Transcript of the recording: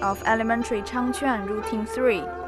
of elementary Changquan Routine 3.